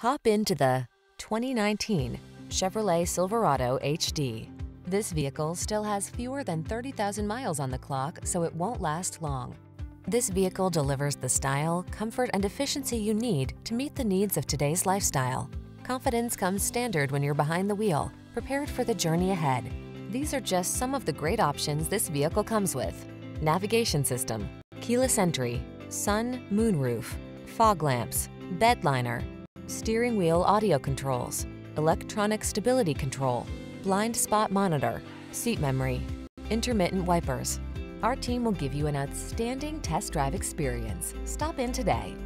Hop into the 2019 Chevrolet Silverado HD. This vehicle still has fewer than 30,000 miles on the clock, so it won't last long. This vehicle delivers the style, comfort, and efficiency you need to meet the needs of today's lifestyle. Confidence comes standard when you're behind the wheel, prepared for the journey ahead. These are just some of the great options this vehicle comes with. Navigation system, keyless entry, sun, moonroof, fog lamps, bed liner, steering wheel audio controls, electronic stability control, blind spot monitor, seat memory, intermittent wipers. Our team will give you an outstanding test drive experience. Stop in today.